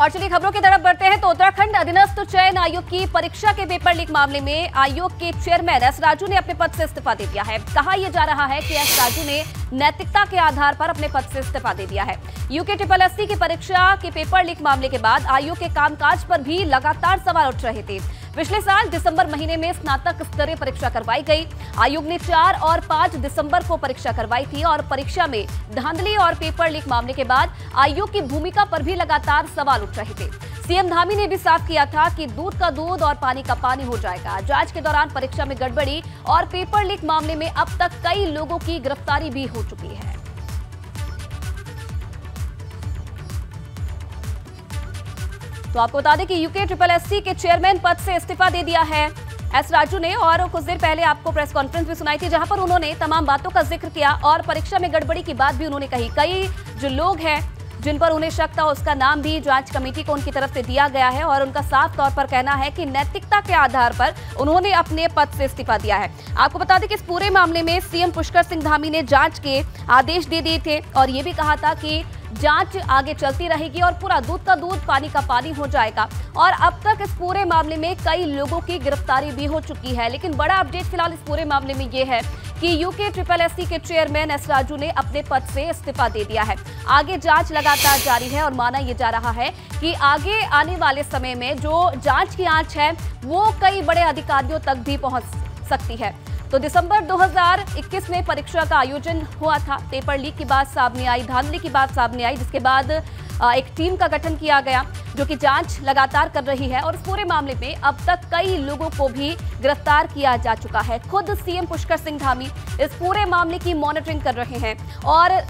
और चलिए खबरों की तरफ़ बढ़ते हैं तो उत्तराखंड अधीनस्थ चयन आयोग की परीक्षा के पेपर लीक मामले में आयोग के चेयरमैन एस राजू ने अपने पद से इस्तीफा दे दिया है। कहा यह जा रहा है कि एस राजू ने नैतिकता के आधार पर अपने पद से इस्तीफा दे दिया है। यूके ट्रिपल एस की परीक्षा के पेपर लीक मामले के बाद आयोग के कामकाज पर भी लगातार सवाल उठ रहे थे। पिछले साल दिसंबर महीने में स्नातक स्तरीय परीक्षा करवाई गई। आयोग ने चार और पाँच दिसंबर को परीक्षा करवाई थी और परीक्षा में धांधली और पेपर लीक मामले के बाद आयोग की भूमिका पर भी लगातार सवाल उठ रहे थे। सीएम धामी ने भी साफ़ किया था कि दूध का दूध और पानी का पानी हो जाएगा। जाँच के दौरान परीक्षा में गड़बड़ी और पेपर लीक मामले में अब तक कई लोगों की गिरफ्तारी भी हो चुकी है। तो आपको बता दें कि यूके ट्रिपल एससी के चेयरमैन पद से इस्तीफा दे दिया है। एस राजू ने और कुछ देर पहले आपको प्रेस कॉन्फ्रेंस भी सुनाई थी, जहाँ पर उन्होंने तमाम बातों का ज़िक्र किया और परीक्षा में गड़बड़ी की बात भी उन्होंने कही। कई जो लोग हैं, जिन पर उन्हें शक था, उसका नाम भी जाँच कमेटी को उनकी तरफ़ से दिया गया है और उनका साफ़ तौर पर कहना है कि नैतिकता के आधार पर उन्होंने अपने पद से इस्तीफा दिया है। आपको बता दें कि इस पूरे मामले में सीएम पुष्कर सिंह धामी ने जाँच के आदेश दे दिए थे और ये भी कहा था कि जाँच आगे चलती रहेगी और पूरा दूध का दूध पानी का पानी हो जाएगा। और अब तक इस पूरे मामले में कई लोगों की गिरफ्तारी भी हो चुकी है, लेकिन बड़ा अपडेट फ़िलहाल इस पूरे मामले में ये है कि यूके ट्रिपल एससी के चेयरमैन एस राजू ने अपने पद से इस्तीफा दे दिया है। आगे जाँच लगातार जारी है और माना यह जा रहा है कि आगे आने वाले समय में जो जाँच की आँच है, वो कई बड़े अधिकारियों तक भी पहुँच सकती है। तो दिसंबर 2021 में परीक्षा का आयोजन हुआ था। पेपर लीक की बात सामने आई, धांधली की बात सामने आई, जिसके बाद एक टीम का गठन किया गया। जो कि जाँच लगातार कर रही है और पूरे मामले में अब तक कई लोगों को भी गिरफ़्तार किया जा चुका है। खुद सीएम पुष्कर सिंह धामी इस पूरे मामले की मॉनिटरिंग कर रहे हैं और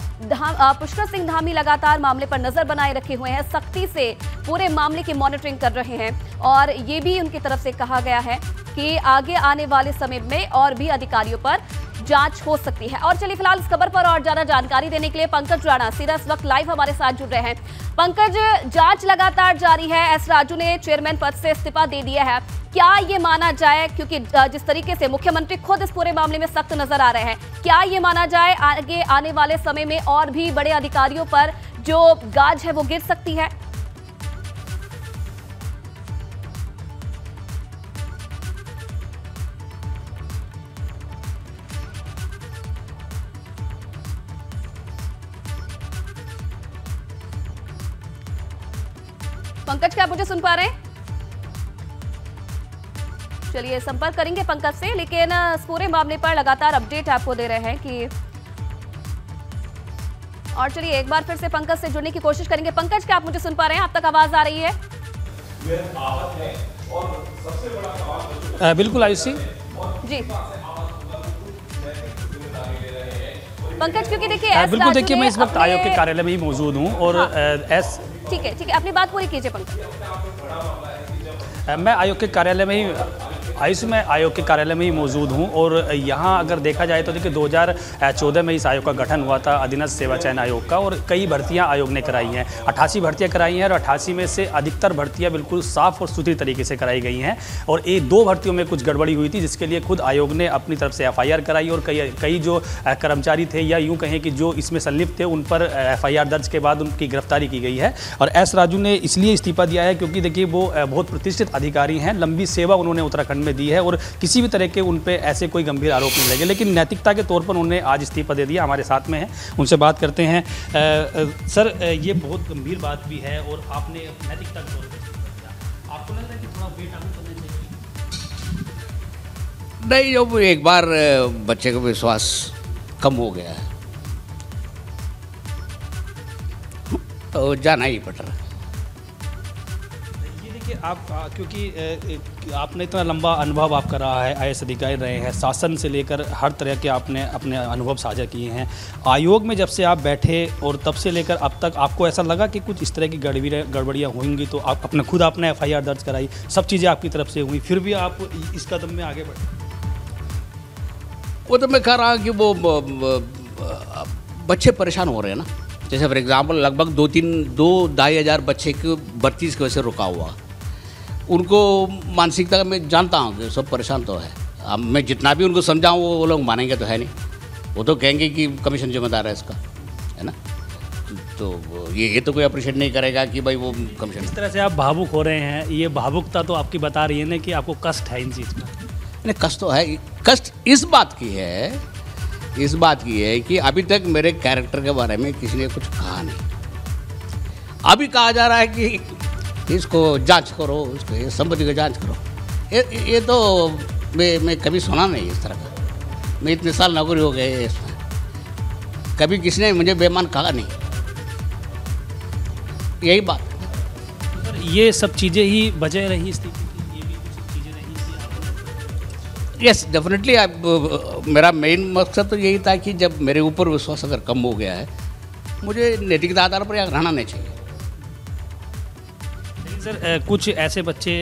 पुष्कर सिंह धामी लगातार मामले पर नज़र बनाए रखे हुए हैं, सख्ती से पूरे मामले की मॉनिटरिंग कर रहे हैं और ये भी उनकी तरफ़ से कहा गया है कि आगे आने वाले समय में और भी अधिकारियों पर जाँच हो सकती है। और चलिए फ़िलहाल इस खबर पर और ज़्यादा जानकारी देने के लिए पंकज राणा, सीधा इस वक्त लाइव हमारे साथ जुड़ रहे हैं। पंकज, जाँच लगातार जारी है। एस राजू ने चेयरमैन पद से इस्तीफा दे दिया है। क्या ये माना जाए, क्योंकि जिस तरीके से मुख्यमंत्री खुद इस पूरे मामले में सख्त नज़र आ रहे हैं, क्या ये माना जाए, आगे आने वाले समय में और भी बड़े अधिकारियों पर जो गाज है वो गिर सकती है? पंकज क्या मुझे सुन पा रहे हैं? चलिए संपर्क करेंगे पंकज से लेकिन इस पूरे मामले पर लगातार अपडेट आपको दे रहे हैं कि और चलिए एक बार फिर से पंकज से जुड़ने की कोशिश करेंगे। पंकज क्या आप मुझे सुन पा रहे हैं? आप तक आवाज़ आ रही है। बिल्कुल आयुषी जी। पंकज क्योंकि देखिए बिल्कुल देखिए मैं इस वक्त आयोग के कार्यालय में ही मौजूद हूँ और हाँ। एस ठीक है ठीक है। अपनी बात पूरी कीजिए पंकज। मैं आयोग के कार्यालय में ही आयुष में आयोग के कार्यालय में ही मौजूद हूँ और यहाँ अगर देखा जाए तो देखिए 2014 में इस आयोग का गठन हुआ था, अधीनस्थ सेवा चयन आयोग का और कई भर्तियाँ आयोग ने कराई हैं। अट्ठासी भर्तियाँ कराई हैं और अट्ठासी में से अधिकतर भर्तियाँ बिल्कुल साफ़ और सुथरी तरीके से कराई गई हैं और एक दो भर्तियों में कुछ गड़बड़ी हुई थी, जिसके लिए खुद आयोग ने अपनी तरफ़ से एफआईआर कराई और कई कई जो कर्मचारी थे या यूँ कहें कि जो इसमें संलिप्त थे, उन पर एफआईआर दर्ज के बाद उनकी गिरफ्तारी की गई है और एस राजू ने इसलिए इस्तीफा दिया है क्योंकि देखिए वो बहुत प्रतिष्ठित अधिकारी हैं, लंबी सेवा उन्होंने उत्तराखंड में दी है और किसी भी तरह के उन पर ऐसे कोई गंभीर आरोप नहीं लगे। लेकिन नैतिकता के तौर पर उन्होंने आज इस्तीफा दे दिया, हमारे साथ में है। उनसे बात करते हैं। सर ये बहुत गंभीर बात भी है और आपने नैतिकता के तौर पर आपको लग है कि थोड़ा वेट चाहिए? नहीं जब एक बार बच्चे का विश्वास कम हो गया है। तो जाना ही पड़ रहा देखिए आप क्योंकि आपने इतना लंबा अनुभव आपका रहा है आई अधिकारी रहे हैं, शासन से लेकर हर तरह के आपने अपने अनुभव साझा किए हैं। आयोग में जब से आप बैठे और तब से लेकर अब तक आपको ऐसा लगा कि कुछ इस तरह की गड़बड़ियाँ होंगी तो आप अपने खुद आपने एफ़ दर्ज कराई, सब चीज़ें आपकी तरफ़ से हुई, फिर भी आप इस कदम में आगे बढ़े? वो तो मैं कह रहा कि वो बच्चे परेशान हो रहे हैं ना। जैसे फॉर एग्ज़ाम्पल लगभग दो तीन, दो, ढाई हज़ार बच्चे की भर्ती की वजह से रुका हुआ। उनको मानसिकता मैं जानता हूँ कि सब परेशान तो है। अब मैं जितना भी उनको समझाऊँ वो वो लोग मानेंगे तो है नहीं। वो तो कहेंगे कि कमीशन जिम्मेदार है इसका है ना? तो ये ये तो कोई अप्रिशिएट नहीं करेगा कि भाई वो कमीशन इस तरह से आप भावुक हो रहे हैं ये भावुकता तो आपकी बता रही है ना कि आपको कष्ट है इन चीज़ का नहीं कष्ट तो है। कष्ट इस बात की है इस बात की है कि अभी तक मेरे कैरेक्टर के बारे में किसी ने कुछ कहा नहीं। अभी कहा जा रहा है कि इसको जाँच करो इसको ये संपत्ति की जाँच करो। ये ये तो मैं मैं कभी सुना नहीं इस तरह का। मैं इतने साल नौकरी हो गए इसमें। कभी किसी ने मुझे बेमान कहा नहीं। यही बात। ये सब चीज़ें ही वजह रही स्थिति की ये भी कुछ चीज़ें रही थी आप यस डेफिनेटली अब मेरा मेन मकसद तो यही था कि जब मेरे ऊपर विश्वास अगर कम हो गया है मुझे नैतिकता आधार पर यहाँ रहना नहीं चाहिए। सर कुछ ऐसे बच्चे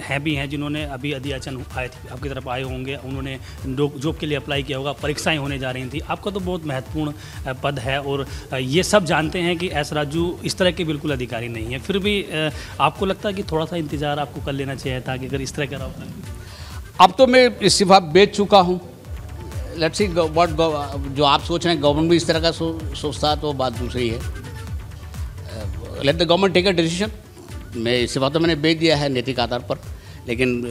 हैं भी हैं जिन्होंने अभी अध्याचन आए थे आपकी तरफ़ आए होंगे उन्होंने जॉब के लिए अप्लाई किया होगा परीक्षाएँ होने जा रही थी। आपका तो बहुत महत्वपूर्ण पद है और ये सब जानते हैं कि एस राजू इस तरह के बिल्कुल अधिकारी नहीं है। फिर भी आपको लगता है कि थोड़ा सा इंतज़ार आपको कर लेना चाहिए ताकि अगर इस तरह का रहा अब तो मैं इस्तीफा बेच चुका हूँ। लेट्स सी व्हाट जो आप सोच रहे हैं गवर्नमेंट भी इस तरह का सो, सोचता तो बात दूसरी है। Let the government take a decision मैं इस्तीफा तो मैंने बेच दिया है नैतिक आधार पर, लेकिन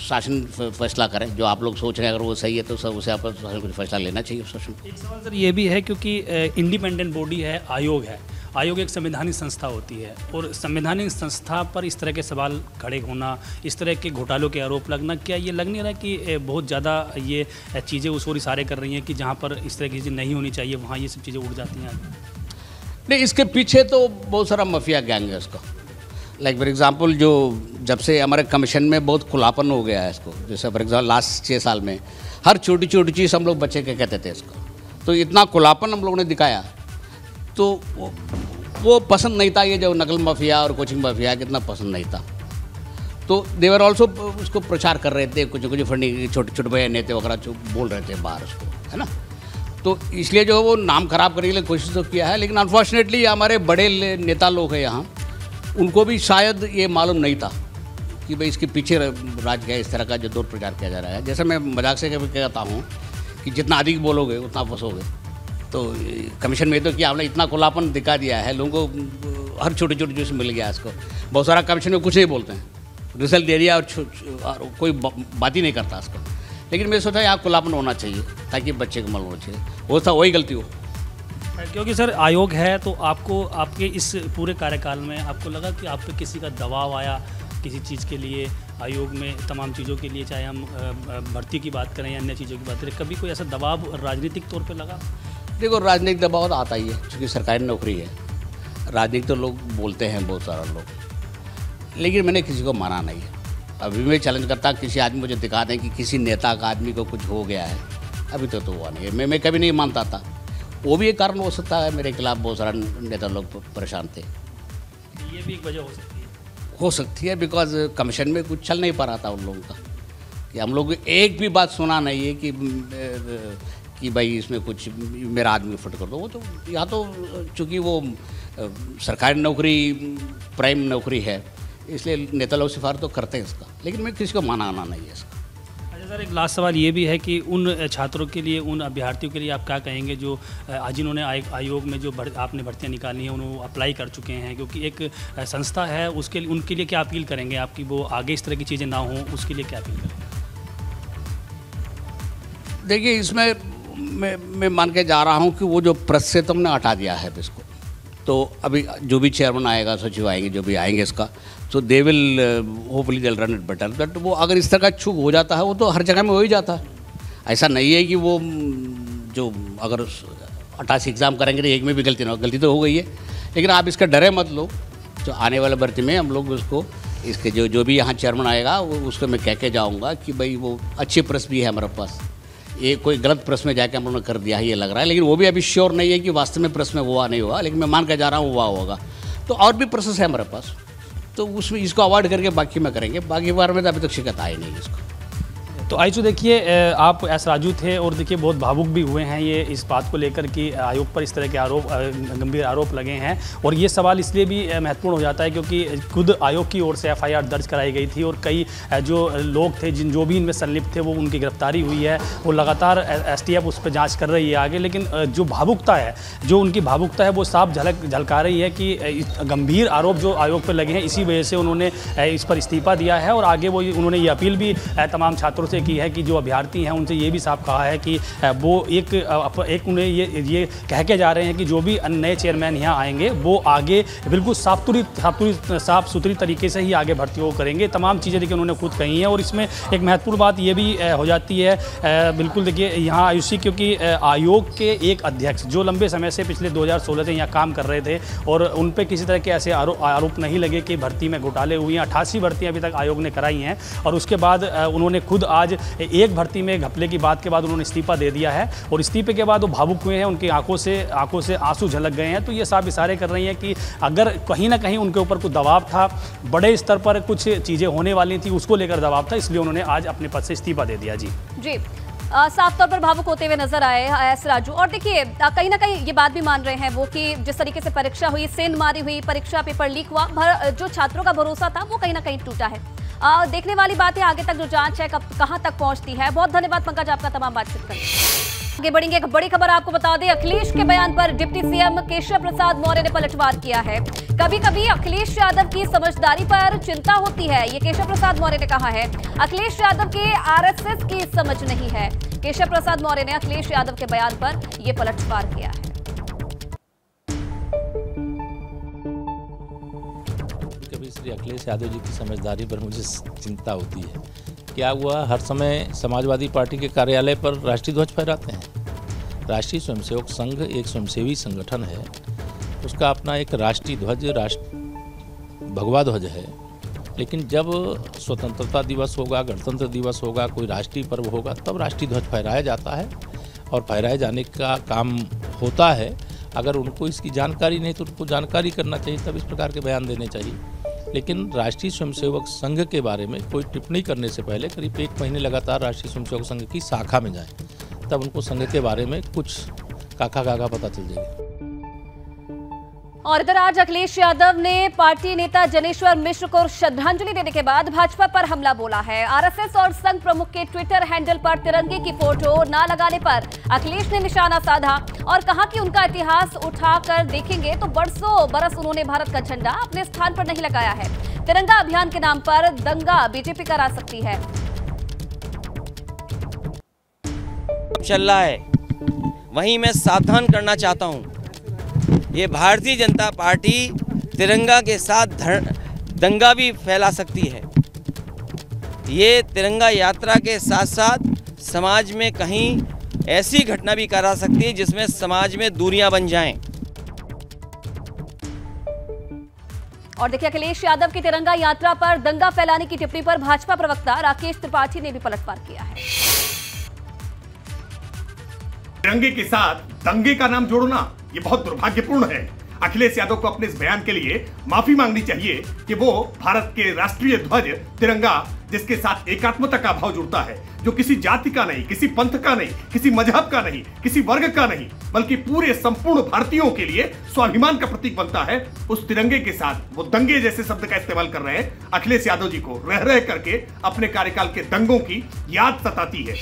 शासन फैसला करें, जो आप लोग सोच रहे हैं, अगर वो सही है तो सब उसे आप शासन को फैसला लेना चाहिए शासन एक सवाल सर ये भी है, क्योंकि इंडिपेंडेंट बॉडी है, आयोग है। आयोग एक संवैधानिक संस्था होती है, और संवैधानिक संस्था पर इस तरह के सवाल खड़े होना, इस तरह के घोटालों के आरोप लगना, क्या ये लग नहीं रहा कि बहुत ज़्यादा ये चीज़ें उस ओर इशारे कर रही हैं कि जहाँ पर इस तरह की चीज़ें नहीं होनी चाहिए, वहाँ ये सब चीज़ें उड़ जाती हैं? नहीं इसके पीछे तो बहुत सारा मफिया गैंग है इसका। लाइक फॉर एग्जांपल जो जब से हमारे कमीशन में बहुत खुलापन हो गया है इसको जैसे फॉर एग्ज़ाम्पल लास्ट छः साल में हर छोटी छोटी चीज़ हम लोग बच्चे के कहते थे इसको? तो इतना खुलापन हम लोगों ने दिखाया। तो वो, वो पसंद नहीं था ये जो नकल माफिया और कोचिंग माफिया कितना पसंद नहीं था। तो देवर ऑल्सो उसको प्रचार कर रहे थे कुछ कुछ फंडी छोटे छोटे भैया नेते वगैरह जो बोल रहे थे बाहर उसको है ना? तो इसलिए जो वो नाम खराब करने के लिए कोशिश तो किया है लेकिन अनफॉर्चुनेटली हमारे बड़े नेता लोग हैं यहाँ। उनको भी शायद ये मालूम नहीं था कि भाई इसके पीछे राज है, इस तरह का जो दौर प्रचार किया जा रहा है। जैसे मैं मज़ाक से कहता हूँ कि जितना अधिक बोलोगे उतना फंसोगे। तो कमीशन में तो कि आपने इतना खुलापन दिखा दिया है लोगों को हर छोटी छोटी चीज़ मिल गया इसको। बहुत सारा कमीशन में कुछ नहीं बोलते हैं। रिज़ल्ट दे दिया और, और कोई बात ही नहीं करता इसको। लेकिन मैं सोचा यहाँ खुलापन होना चाहिए ताकि बच्चे को मालूम होना चाहिए। वो था वही गलती हो। क्योंकि सर आयोग है तो आपको आपके इस पूरे कार्यकाल में आपको लगा कि आप पे किसी का दबाव आया किसी चीज़ के लिए आयोग में तमाम चीज़ों के लिए चाहे हम भर्ती की बात करें या अन्य चीज़ों की बात करें कभी कोई ऐसा दबाव राजनीतिक तौर पर लगा? देखो राजनीतिक दबाव तो आता ही है क्योंकि सरकारी नौकरी है। राजनीतिक तो लोग बोलते हैं बहुत सारा लोग। लेकिन मैंने किसी को माना नहीं है। अभी मैं चैलेंज करता किसी आदमी मुझे दिखा दें कि किसी नेता का आदमी को कुछ हो गया है। अभी तो तो हुआ नहीं है। मैं मैं कभी नहीं मानता था। वो भी एक कारण हो सकता है मेरे खिलाफ बहुत सारा नेता लोग परेशान थे। ये भी एक वजह हो सकती है। हो सकती है बिकॉज़ कमीशन में कुछ चल नहीं पा रहा था उन लोगों का। कि हम लोग एक भी बात सुना नहीं है कि कि भाई इसमें कुछ मेरा आदमी फुट कर दो। वो तो या तो चूँकि वो सरकारी नौकरी प्राइम नौकरी है इसलिए नेता लोग सिफारिश तो करते हैं इसका लेकिन मैं किसी को माना आना नहीं है इसका। अच्छा सर एक लास्ट सवाल ये भी है कि उन छात्रों के लिए उन अभ्यर्थियों के लिए आप क्या कहेंगे जो आज इन्होंने आयोग में जो भर, आपने भर्तियाँ निकाली हैं उन्होंने अप्लाई कर चुके हैं क्योंकि एक संस्था है उसके लिए उनके लिए क्या अपील करेंगे आपकी वो आगे इस तरह की चीज़ें ना हों उसके लिए क्या अपील करेंगे? देखिए इसमें मैं मैं मान के जा रहा हूँ कि वो जो प्रेस से तुमने हटा दिया है इसको तो अभी जो भी चेयरमैन आएगा सचिव आएँगे जो भी आएँगे इसका तो दे विल होपफुली दल रन इट बेटर बट वो अगर इस तरह का चूक हो जाता है, वो तो हर जगह में हो ही जाता है। ऐसा नहीं है कि वो जो अगर अट्ठासी एग्ज़ाम करेंगे तो एक में भी गलती ना हो। गलती तो हो गई है। लेकिन आप इसका डरे मत लो। जो आने वाले भर्ती में हम लोग उसको, इसके जो जो भी यहाँ चेयरमैन आएगा, वो, उसको मैं कह के जाऊँगा कि भाई वो अच्छी प्रेस भी है हमारे पास। ये कोई गलत प्रेस में जाके हम लोगों ने कर दिया है, ये लग रहा है। लेकिन वो भी अभी श्योर नहीं है कि वास्तव में प्रेस में हुआ नहीं हुआ। लेकिन मैं मान के जा रहा हूँ हुआ होगा। तो और भी प्रोसेस है हमारे पास। तो उसमें इसको अवॉइड करके बाकी में करेंगे। बाकी बार में तो अभी तक शिकायत आई नहीं इसको। तो आइसो देखिए आप एस राजू थे और देखिए बहुत भावुक भी हुए हैं ये इस बात को लेकर कि आयोग पर इस तरह के आरोप गंभीर आरोप लगे हैं। और ये सवाल इसलिए भी महत्वपूर्ण हो जाता है क्योंकि खुद आयोग की ओर से एफआईआर दर्ज कराई गई थी और कई जो लोग थे, जिन, जो भी इनमें संलिप्त थे, वो उनकी गिरफ्तारी हुई है वो लगातार एसटीएफ उस पर जाँच कर रही है आगे। लेकिन जो भावुकता है, जो उनकी भावुकता है, वो साफ़ झलक, झलका रही है कि गंभीर आरोप जो आयोग पर लगे हैं, इसी वजह से उन्होंने इस पर इस्तीफा दिया है और आगे वो, उन्होंने ये अपील भी तमाम छात्रों से की है कि जो अभ्यर्थी हैं, उनसे ये भी साफ़ कहा है कि वो एक एक उन्हें ये ये कह के जा रहे हैं कि जो भी नए चेयरमैन यहाँ आएँगे, वो आगे बिल्कुल साफ़ तुरी साफ़ सुथरी तरीके से ही आगे भर्ती हो करेंगे। तमाम चीज़ें देखिए उन्होंने खुद कही हैं और इसमें एक महत्वपूर्ण बात ये भी हो जाती है बिल्कुल देखिए यहाँ आयुषी क्योंकि आयोग के एक अध्यक्ष जो लंबे समय से पिछले 2016 से यहाँ काम कर रहे थे और उन पर किसी तरह के ऐसे आरोप नहीं लगे कि भर्ती में घोटाले हुए हैं। अट्ठासी भर्तियाँ अभी तक आयोग ने कराई हैं और उसके बाद उन्होंने खुद आज एक भर्ती में घपले की बात के बाद उन्होंने इस्तीफा दे दिया है और इस्तीफे के बाद वो भावुक हुए हैं उनकी आँखों से आँखों से आँसू झलक गए हैं। तो ये साफ़ इशारे कर रही हैं कि अगर कहीं ना कहीं उनके ऊपर कुछ दबाव था बड़े स्तर पर कुछ चीज़ें होने वाली थी उसको लेकर दबाव था इसलिए उन्होंने आज अपने पद से इस्तीफा दे दिया। जी। जी। साफ़ तौर पर भावुक होते हुए नज़र आए एस राजू। और देखिए कहीं ना कहीं ये बात भी मान रहे हैं वो कि जिस तरीके से परीक्षा हुई सेंध मारी हुई परीक्षा पेपर लीक हुआ भर, जो छात्रों का भरोसा था वो कहीं ना कहीं टूटा है। अ, देखने वाली बात है आगे तक जो जाँच है कब कहाँ तक पहुँचती है। बहुत धन्यवाद पंकज आपका तमाम बातचीत करने आगे बढ़ेंगे एक बड़ी खबर आपको बता दें अखिलेश के बयान पर डिप्टी सीएम केशव प्रसाद मौर्य ने पलटवार किया है। कभी कभी अखिलेश यादव की समझदारी पर चिंता होती है ये केशव प्रसाद मौर्य ने कहा है। अखिलेश यादव के आरएसएस की समझ नहीं है। केशव प्रसाद मौर्य ने अखिलेश यादव के बयान पर यह पलटवार किया है। श्री अखिलेश यादव जी की समझदारी पर मुझे चिंता होती है। क्या हुआ? हर समय समाजवादी पार्टी के कार्यालय पर राष्ट्रीय ध्वज फहराते हैं। राष्ट्रीय स्वयंसेवक संघ एक स्वयंसेवी संगठन है। उसका अपना एक राष्ट्रीय ध्वज, राष्ट्र भगवा ध्वज है। लेकिन जब स्वतंत्रता दिवस होगा, गणतंत्र दिवस होगा, कोई राष्ट्रीय पर्व होगा, तब राष्ट्रीय ध्वज फहराया जाता है और फहराए जाने का काम होता है। अगर उनको इसकी जानकारी नहीं तो उनको जानकारी करना चाहिए, तब इस प्रकार के बयान देने चाहिए। लेकिन राष्ट्रीय स्वयंसेवक संघ के बारे में कोई टिप्पणी करने से पहले करीब एक महीने लगातार राष्ट्रीय स्वयंसेवक संघ की शाखा में जाएँ। तब उनको संघ के बारे में कुछ काका काका पता चल जाएगा। और इधर आज अखिलेश यादव ने पार्टी नेता जनेश्वर मिश्र को श्रद्धांजलि देने के बाद भाजपा पर हमला बोला है। आरएसएस और संघ प्रमुख के ट्विटर हैंडल पर तिरंगे की फ़ोटो न लगाने पर अखिलेश ने निशाना साधा और कहा कि उनका इतिहास उठाकर देखेंगे तो बरसों बरस उन्होंने भारत का झंडा अपने स्थान पर नहीं लगाया है। तिरंगा अभियान के नाम पर दंगा बीजेपी करा सकती है। चल रहा है। वहीं मैं सावधान करना चाहता हूँ। ये भारतीय जनता पार्टी तिरंगा के साथ धर- दंगा भी फैला सकती है। ये तिरंगा यात्रा के साथ साथ समाज में कहीं ऐसी घटना भी करा सकती है जिसमें समाज में दूरियाँ बन जाएँ। और देखिए अखिलेश यादव की तिरंगा यात्रा पर दंगा फैलाने की टिप्पणी पर भाजपा प्रवक्ता राकेश त्रिपाठी ने भी पलटवार किया है। तिरंगे के साथ दंगे का नाम जोड़ना ये बहुत दुर्भाग्यपूर्ण है। अखिलेश यादव को अपने इस बयान के लिए माफ़ी मांगनी चाहिए कि वो भारत के राष्ट्रीय ध्वज, तिरंगा, जिसके साथ एकात्मता का भाव जुड़ता है, जो किसी जाति का नहीं, किसी पंथ का नहीं, किसी मज़हब का नहीं, किसी वर्ग का नहीं, बल्कि पूरे संपूर्ण भारतीयों के लिए स्वाभिमान का प्रतीक बनता है, उस तिरंगे के साथ। वो दंगे जैसे शब्द का इस्तेमाल कर रहे हैं। अखिलेश यादव जी को रह रह करके अपने कार्यकाल के दंगों की याद सताती है।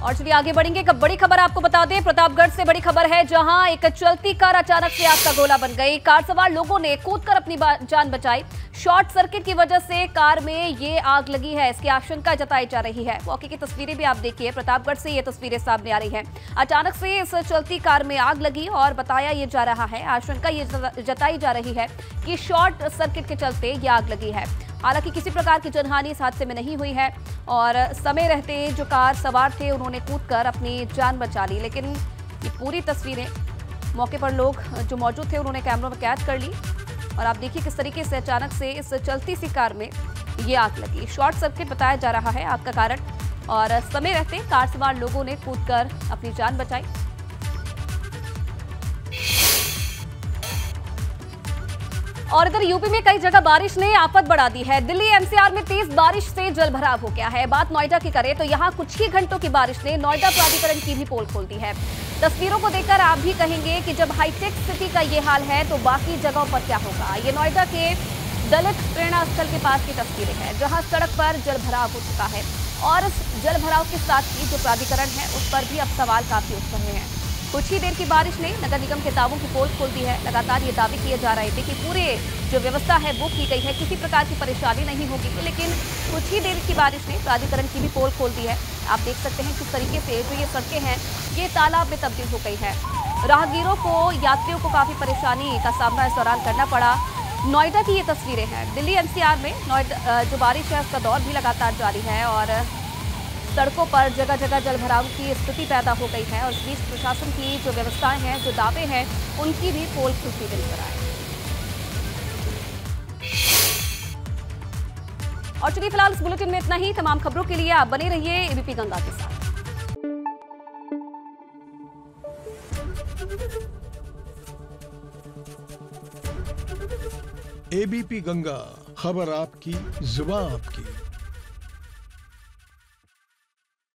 और चलिए आगे बढ़ेंगे। बड़ी खबर आपको बता दें, प्रतापगढ़ से बड़ी खबर है, जहाँ एक चलती कार अचानक से आग का गोला बन गई। कार सवार लोगों ने कूदकर अपनी जान बचाई। शॉर्ट सर्किट की वजह से कार में ये आग लगी है, इसकी आशंका जताई जा रही है। मौके की तस्वीरें भी आप देखिए, प्रतापगढ़ से ये तस्वीरें सामने आ रही है। अचानक से इस चलती कार में आग लगी और बताया ये जा रहा है, आशंका ये जताई जा रही है कि शॉर्ट सर्किट के चलते ये आग लगी है। हालाँकि किसी प्रकार की जनहानि इस हादसे में नहीं हुई है और समय रहते जो कार सवार थे, उन्होंने कूदकर अपनी जान बचा ली। लेकिन ये पूरी तस्वीरें, मौके पर लोग जो मौजूद थे, उन्होंने कैमरों में कैद कर ली और आप देखिए किस तरीके से अचानक से इस चलती सी कार में ये आग लगी। शॉर्ट सर्किट बताया जा रहा है आग का कारण और समय रहते कार सवार लोगों ने कूदकर अपनी जान बचाई। और इधर यूपी में कई जगह बारिश ने आफत बढ़ा दी है। दिल्ली एनसीआर में तेज बारिश से जल भराव हो गया है। बात नोएडा की करें तो यहाँ कुछ ही घंटों की बारिश ने नोएडा प्राधिकरण की भी पोल खोल दी है। तस्वीरों को देखकर आप भी कहेंगे कि जब हाईटेक सिटी का ये हाल है तो बाकी जगहों पर क्या होगा? ये नोएडा के दलित प्रेरणा स्थल के पास की तस्वीरें हैं, जहाँ सड़क पर जल हो चुका है। और इस जल के साथ ही जो प्राधिकरण है उस पर भी अब सवाल काफ़ी उठ रहे हैं। कुछ ही देर की बारिश ने नगर निगम के दावों की पोल खोल दी है। लगातार ये दावे किए जा रहे थे कि पूरे जो व्यवस्था है वो की गई है। किसी प्रकार की परेशानी नहीं होगी, लेकिन कुछ ही देर की बारिश ने प्राधिकरण की भी पोल खोल दी है। आप देख सकते हैं किस तरीके से जो ये सड़कें हैं, ये तालाब में तब्दील हो गई है। राहगीरों को, यात्रियों को काफ़ी परेशानी का सामना इस दौरान करना पड़ा। नोएडा की ये तस्वीरें हैं। दिल्ली एनसीआर में नोएडा जो बारिश है उसका दौर भी लगातार जारी है और सड़कों पर जगह जगह जल भराव की स्थिति पैदा हो गई है और इस बीच प्रशासन की जो व्यवस्थाएँ हैं, जो दावे हैं, उनकी भी पोल खुलती हुई नज़र आए और चलिए फ़िलहाल इस बुलेटिन में इतना ही। तमाम खबरों के लिए आप बने रहिए एबीपी गंगा के साथ। एबीपी गंगा, खबर आपकी जुबा आपकी।